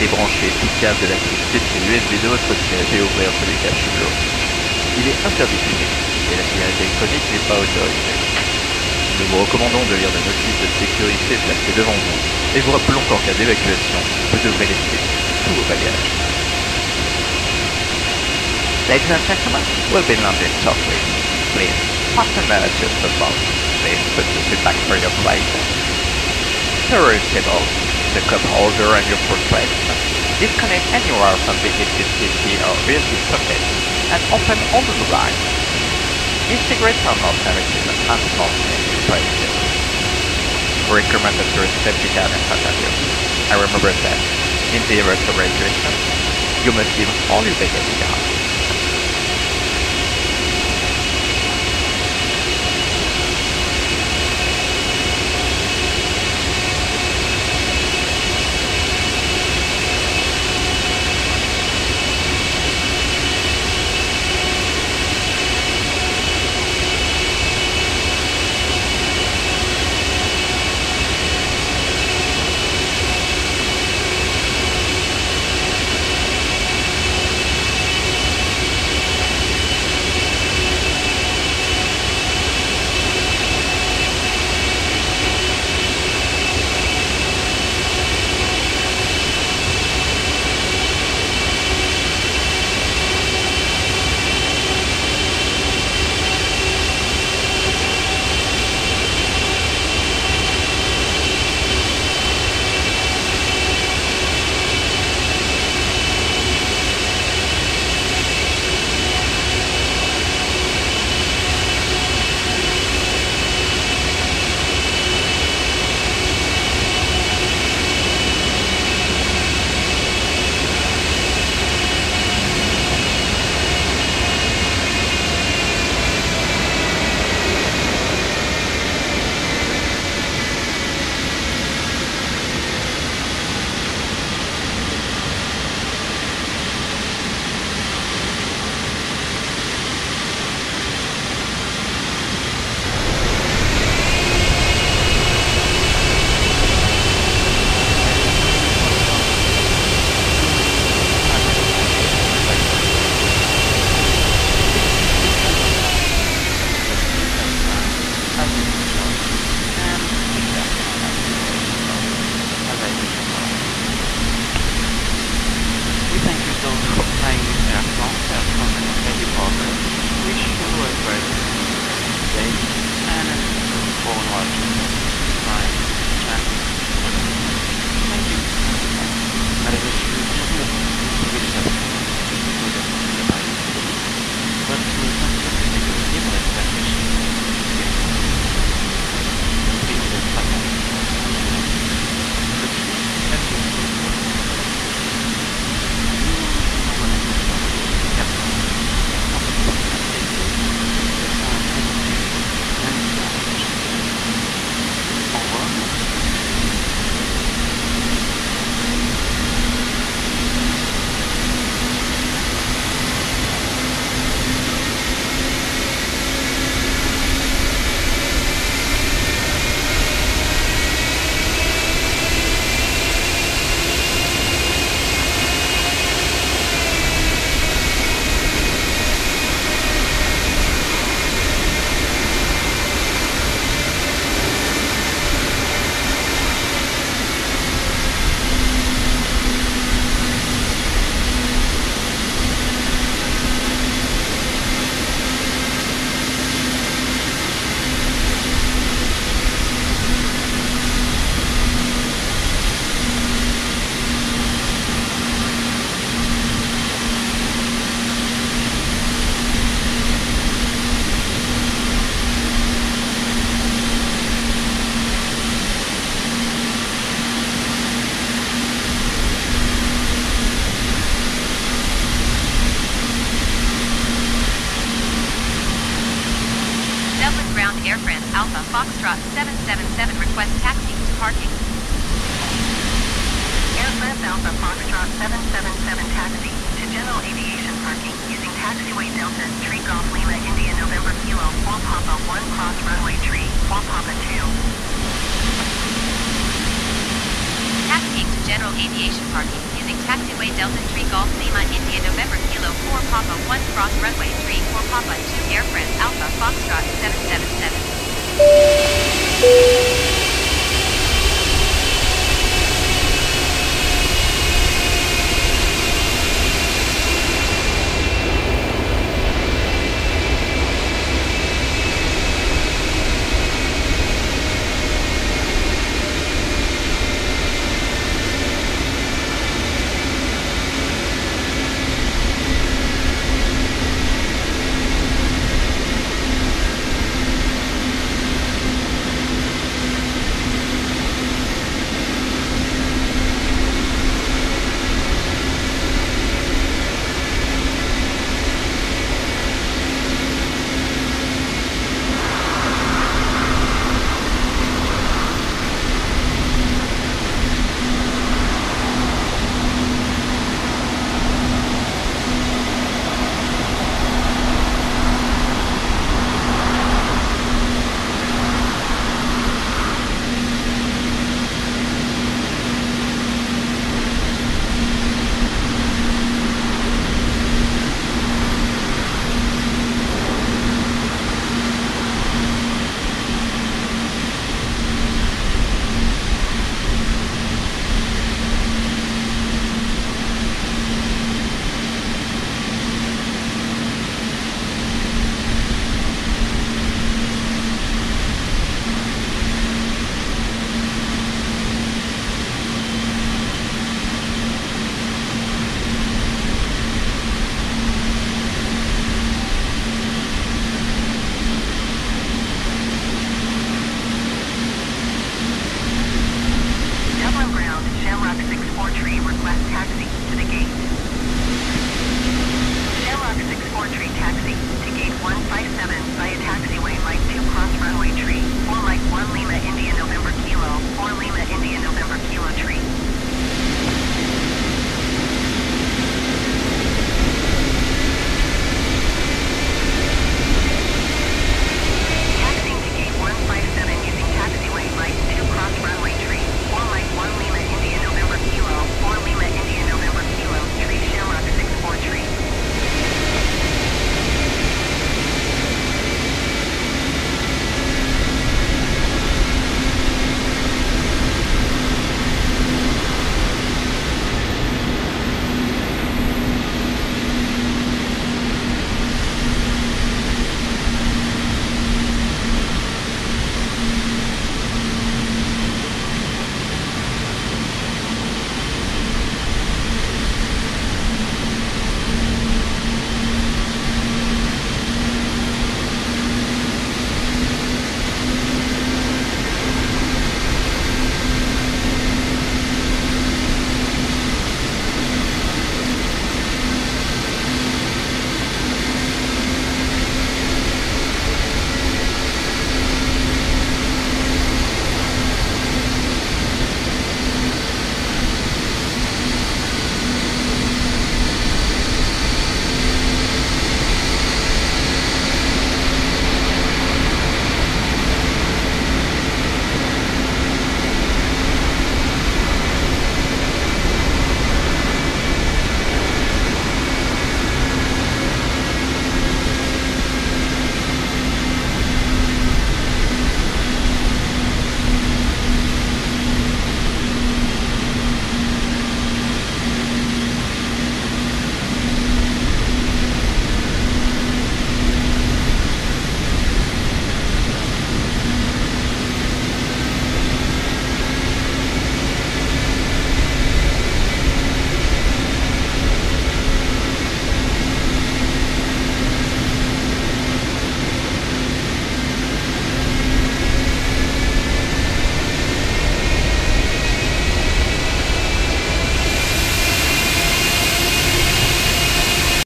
Débranchez tout câble de la prise PC USB de votre siège et ouvrir celui cache l'autre. Il est interdit de et la cigarette électronique n'est pas autorisée. Nous vous recommandons de lire la notice de sécurité placée devant vous et vous rappelons qu'en cas d'évacuation, vous devrez laisser tous vos bagages. Ladies and gentlemen, we'll be landing shortly. Please, fasten the just boat. Please put the seat back for your flight. Table, the cup holder and your portrait. Disconnect anywhere from the HDCC or USB socket and open all the lines. Integrate thermal services and small places. Recommend that you safety card in front of you. I remember that in the evacuation, you must give all your baggage behind. Foxtrot 777 request taxi to parking. Aircraft Alpha Foxtrot 777 taxi to general aviation parking using taxiway Delta Tree Golf Lima India November Kilo 4 Papa 1 Cross Runway Tree 4 Papa 2. Taxiing to general aviation parking using taxiway Delta 3 Golf Lima India November Kilo 4 Papa 1 Cross Runway 3 4 Papa 2 Air France Alpha Foxtrot 777 you